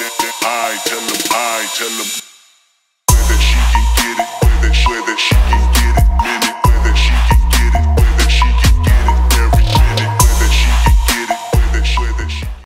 I tell them, I tell them.